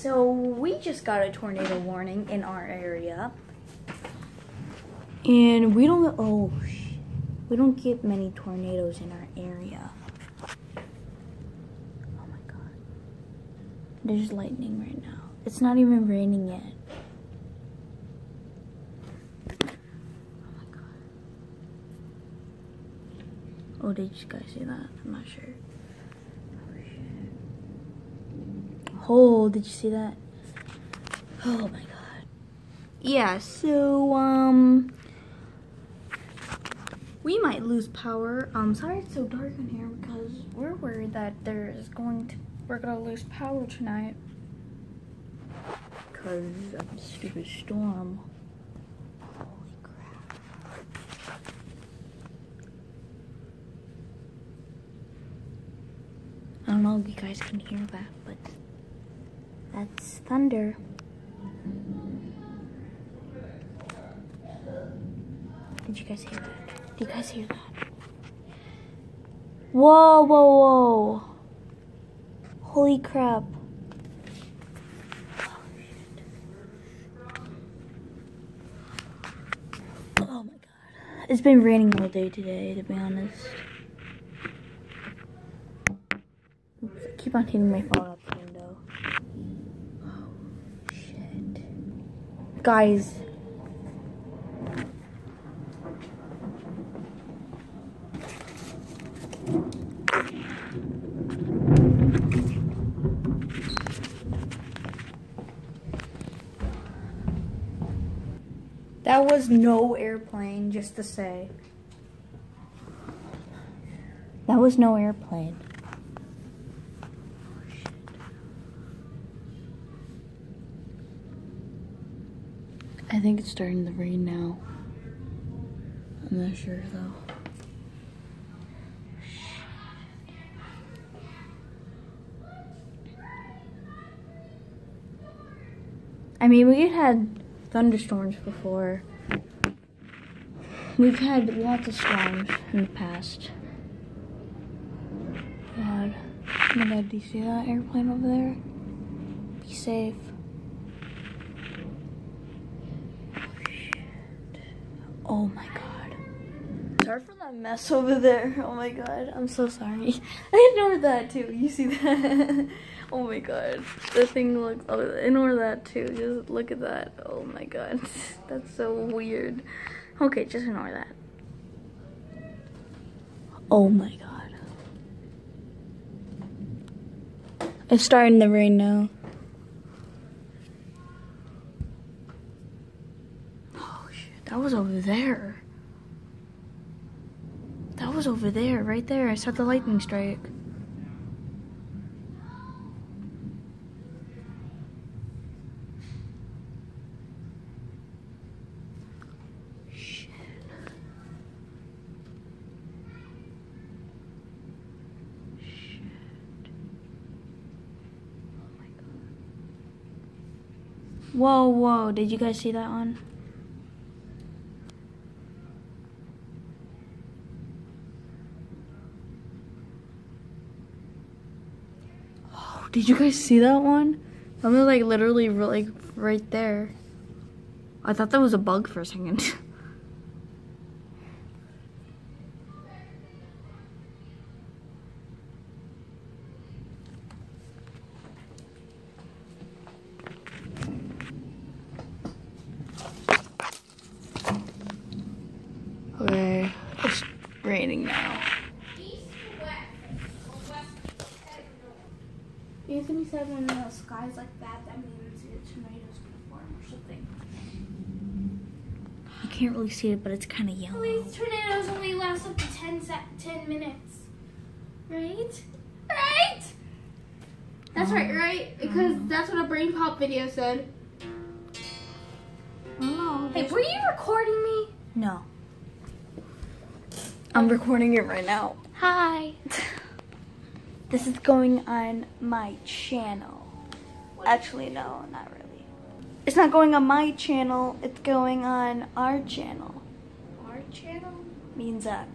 so we just got a tornado warning in our area. And we don't, oh, we don't get many tornadoes in our area. Oh my god. There's lightning right now. It's not even raining yet. Oh my god. Oh, did you guys see that? I'm not sure. Oh shit. Oh, did you see that? Oh my god. Yeah, so um we might lose power. Um sorry it's so dark in here because we're worried that there is going to we're gonna lose power tonight. Cause of the stupid storm. Holy crap. I don't know if you guys can hear that, but that's thunder. Did you guys hear that? Did you guys hear that? Whoa, whoa, whoa. Holy crap. Oh. My god. It's been raining all day today, to be honest. I keep on hitting my phone out the window. Oh, shit. Guys. That was no airplane, just to say. That was no airplane. I think it's starting to rain now. I'm not sure though. I mean, we had thunderstorms before. We've had lots of storms in the past. God. Oh my god, do you see that airplane over there? Be safe. Oh my god. Sorry for that mess over there. Oh my god. I'm so sorry. I ignored that too. You see that? oh my god. The thing looks oh ignore that too. Just look at that. Oh my god. That's so weird. Okay, just ignore that. Oh my god. It's starting to rain now. Oh shit, that was over there. That was over there, right there. I saw the lightning strike. Shit. Shit. Oh my god. Whoa, whoa. Did you guys see that one? Did you guys see that one? I'm like literally like right there. I thought that was a bug for a second. okay, it's raining now. Anthony said the like that, that means a tornado's gonna form or something. You can't really see it, but it's kind of yellow. least tornadoes only last up to 10, sec- 10 minutes. Right? Right? That's right, right? Because mm. that's what a BrainPOP video said. Oh, Hey, were you recording me? No. I'm recording it right now. Hi. This is going on my channel. Actually, no, not really. It's not going on my channel, it's going on our channel. Our channel? Me and Zach.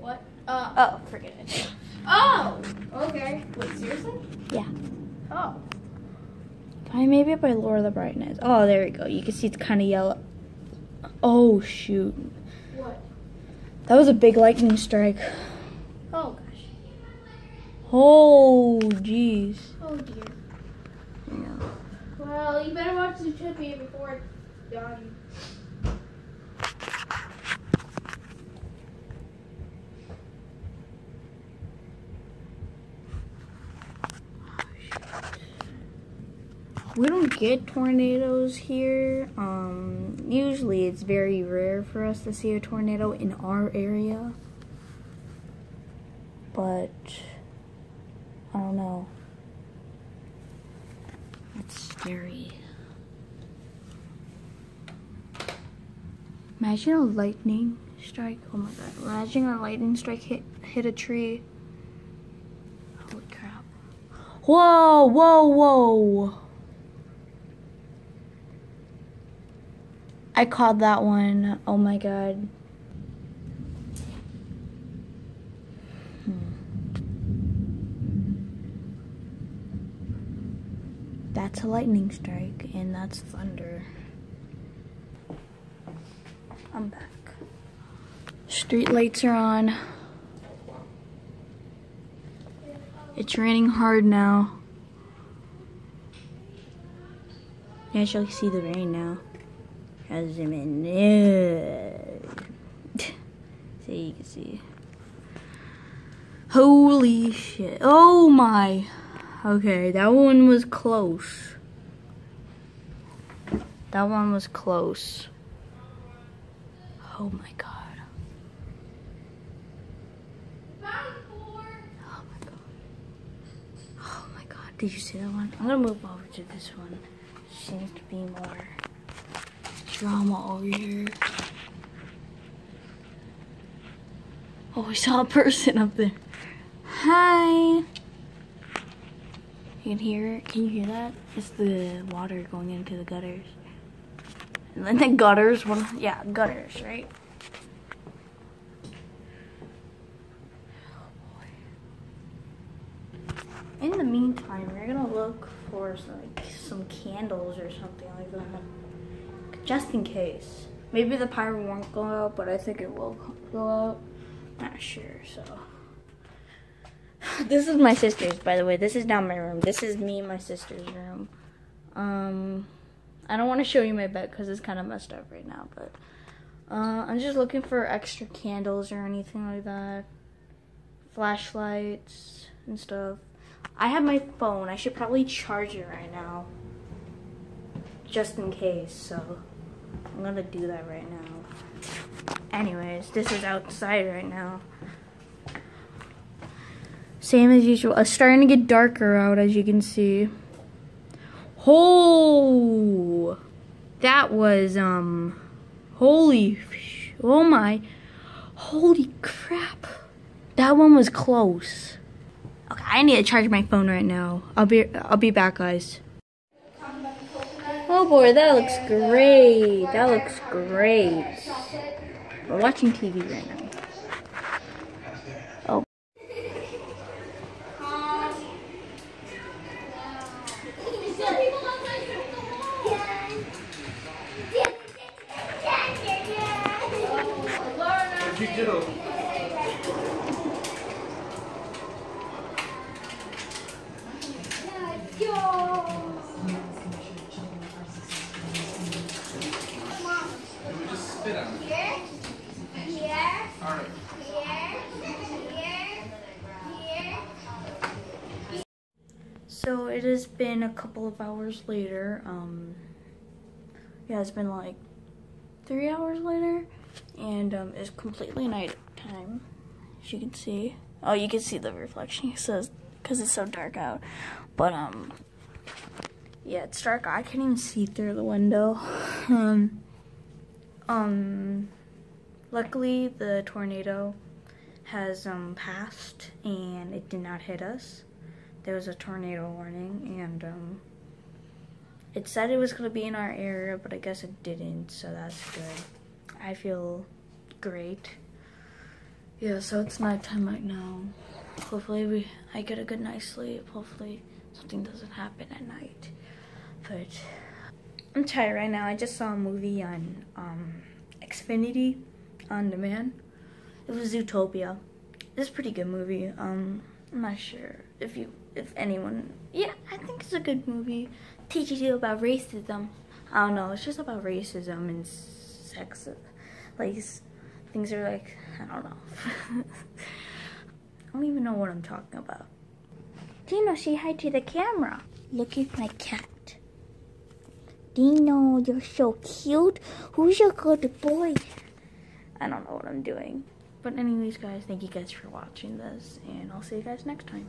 What? Uh. Oh, forget it. Oh! Okay. Wait, seriously? Yeah. Oh. I maybe if I lower the brightness. Oh, there we go. You can see it's kind of yellow. Oh shoot, What? that was a big lightning strike. Oh gosh. Oh jeez. Oh dear. Well, you better watch the Chippy before it's done. We don't get tornadoes here. Um, usually it's very rare for us to see a tornado in our area. But I don't know. It's scary. Imagine a lightning strike. Oh my god. Imagine a lightning strike hit hit a tree. Holy crap. Whoa, whoa, whoa. I called that one. Oh my god. That's a lightning strike, and that's thunder. I'm back. Street lights are on. It's raining hard now. You can actually see the rain now. As zoom in. so you can see. Holy shit. Oh my. Okay, that one was close. That one was close. Oh my god. Oh my god. Oh my god. Did you see that one? I'm gonna move over to this one. Seems to be more drama over here. Oh, we saw a person up there. Hi. You can hear. Can you hear that? It's the water going into the gutters. And then the gutters, one, yeah, gutters, right? In the meantime, we're gonna look for some, like some candles or something like that, just in case. Maybe the pyro won't go out, but I think it will go out. Not sure. So this is my sister's, by the way. This is not my room. This is me my sister's room. Um, I don't want to show you my bed because it's kind of messed up right now, but uh, I'm just looking for extra candles or anything like that, flashlights and stuff. I have my phone. I should probably charge it right now. Just in case, so I'm gonna do that right now. Anyways, this is outside right now. Same as usual. It's starting to get darker out as you can see. Oh, that was, um, holy, oh my, holy crap. That one was close. Okay, I need to charge my phone right now. I'll be I'll be back, guys. Oh boy, that looks great. That looks great. We're watching TV right now. Would just spit on it. All right. So it has been a couple of hours later. Um, yeah, it's been like three hours later, and um, it's completely night time, as you can see. Oh, you can see the reflection. It says because it's so dark out, but um, yeah, it's dark. I can't even see through the window. um, um, luckily the tornado has um passed and it did not hit us. There was a tornado warning and um it said it was going to be in our area but i guess it didn't so that's good. I feel great. Yeah so it's nighttime right now. Hopefully we i get a good night's sleep. Hopefully something doesn't happen at night. Could. I'm tired right now. I just saw a movie on um, Xfinity on demand. It was Zootopia. It's a pretty good movie. Um, I'm not sure if you, if anyone. Yeah, I think it's a good movie. Teaches you about racism. I don't know. It's just about racism and sex. Like things are like I don't know. I don't even know what I'm talking about. Dino, say hi to the camera. Look at my cat. Dino, you're so cute. Who's your good boy? I don't know what I'm doing. But anyways, guys, thank you guys for watching this, and I'll see you guys next time.